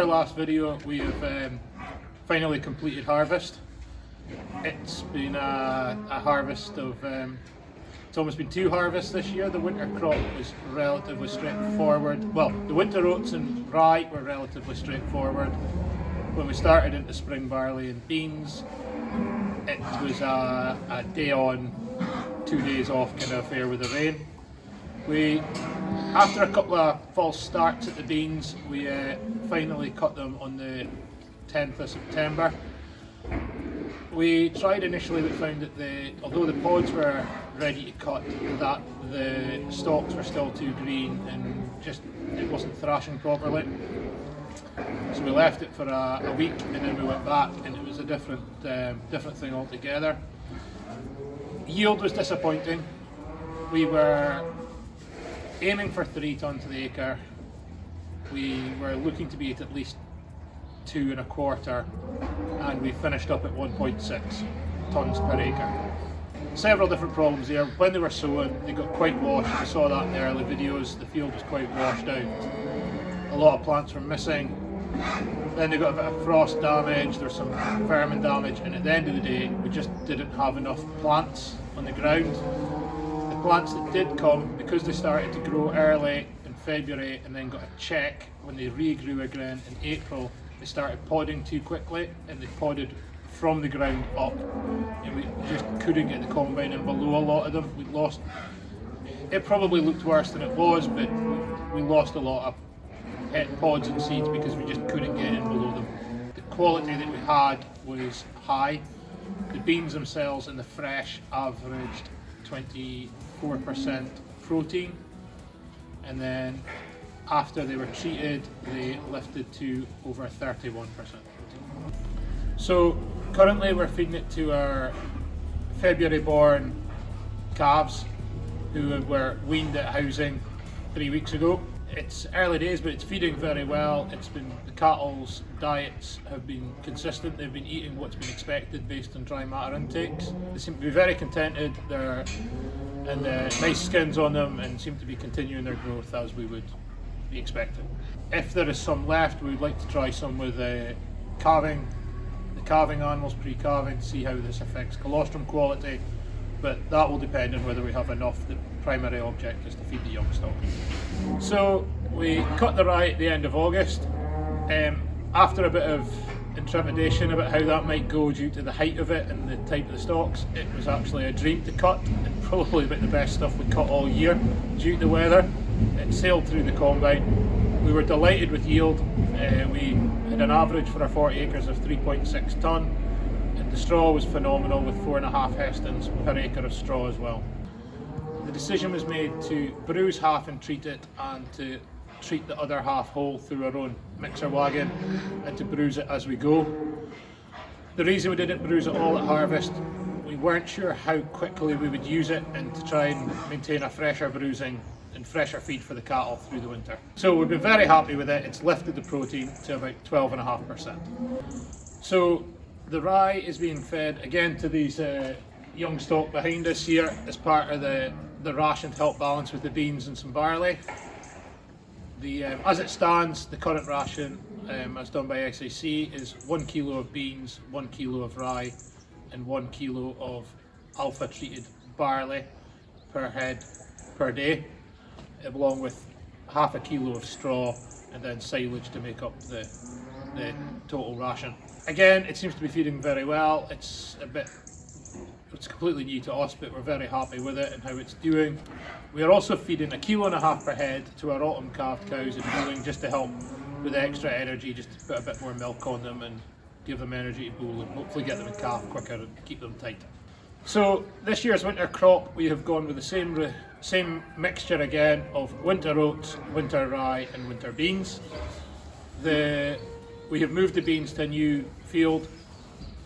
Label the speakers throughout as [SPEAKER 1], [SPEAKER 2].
[SPEAKER 1] our last video, we have um, finally completed harvest. It's been a, a harvest of, um, it's almost been two harvests this year. The winter crop was relatively straightforward. Well, the winter oats and rye were relatively straightforward. When we started into spring barley and beans, it was a, a day on, two days off kind of affair with the rain. We, after a couple of false starts at the beans, we uh, finally cut them on the 10th of September. We tried initially, but found that the, although the pods were ready to cut, that the stalks were still too green and just it wasn't thrashing properly. So we left it for a, a week and then we went back and it was a different, um, different thing altogether. Yield was disappointing. We were aiming for three tonnes to the acre. We were looking to be at at least two and a quarter, and we finished up at 1.6 tonnes per acre. Several different problems there. When they were sowing, they got quite washed. We saw that in the early videos. The field was quite washed out. A lot of plants were missing. Then they got a bit of frost damage, there's some vermin damage, and at the end of the day, we just didn't have enough plants on the ground plants that did come, because they started to grow early in February and then got a check when they regrew again in April, they started podding too quickly and they podded from the ground up and we just couldn't get the combine in below a lot of them. We lost, it probably looked worse than it was, but we lost a lot of pods and seeds because we just couldn't get in below them. The quality that we had was high. The beans themselves and the fresh averaged 24% protein and then after they were treated they lifted to over 31% protein. So currently we're feeding it to our February born calves who were weaned at housing three weeks ago it's early days, but it's feeding very well. It's been the cattle's diets have been consistent. They've been eating what's been expected based on dry matter intakes. They seem to be very contented. They're and uh, nice skins on them, and seem to be continuing their growth as we would be expecting. If there is some left, we would like to try some with uh, calving, the calving animals pre-calving see how this affects colostrum quality but that will depend on whether we have enough. The primary object is to feed the young stock. So we cut the rye at the end of August. Um, after a bit of intrepidation about how that might go due to the height of it and the type of the stalks, it was actually a dream to cut and probably about the best stuff we cut all year due to the weather. It sailed through the combine. We were delighted with yield. Uh, we had an average for our 40 acres of 3.6 tonne the straw was phenomenal with four and a half Hesstons per acre of straw as well. The decision was made to bruise half and treat it and to treat the other half whole through our own mixer wagon and to bruise it as we go. The reason we didn't bruise it all at harvest, we weren't sure how quickly we would use it and to try and maintain a fresher bruising and fresher feed for the cattle through the winter. So we've been very happy with it. It's lifted the protein to about 12.5%. So the rye is being fed again to these uh, young stock behind us here as part of the, the ration to help balance with the beans and some barley. The, um, as it stands, the current ration um, as done by SAC is one kilo of beans, one kilo of rye and one kilo of alpha treated barley per head per day along with half a kilo of straw and then silage to make up the, the total ration. Again, it seems to be feeding very well. It's a bit, it's completely new to us, but we're very happy with it and how it's doing. We are also feeding a kilo and a half per head to our autumn calved cows and bull just to help with the extra energy, just to put a bit more milk on them and give them energy to bull and hopefully get them in calf quicker and keep them tight. So this year's winter crop, we have gone with the same same mixture again of winter oats, winter rye and winter beans. The we have moved the beans to a new field.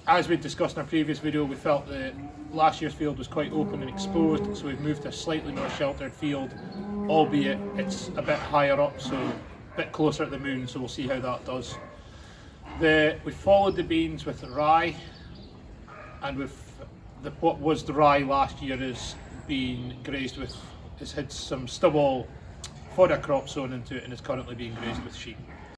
[SPEAKER 1] As we discussed in our previous video, we felt that last year's field was quite open and exposed, so we've moved to a slightly more sheltered field, albeit it's a bit higher up, so a bit closer to the moon, so we'll see how that does. The, we followed the beans with rye, and with the, what was the rye last year is being grazed with, has had some stubble fodder crops sown into it and is currently being grazed with sheep.